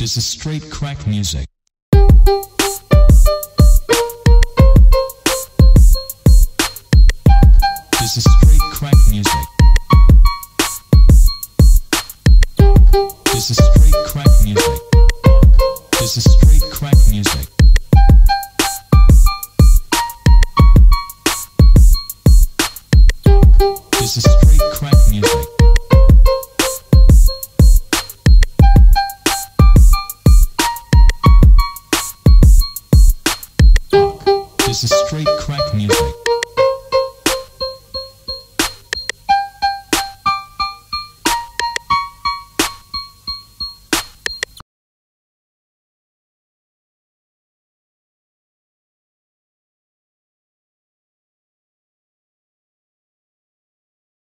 This is straight crack music. This is straight crack music. This is straight crack music. This is straight crack music. This is straight crack music. This is straight crack music.